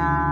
Bye.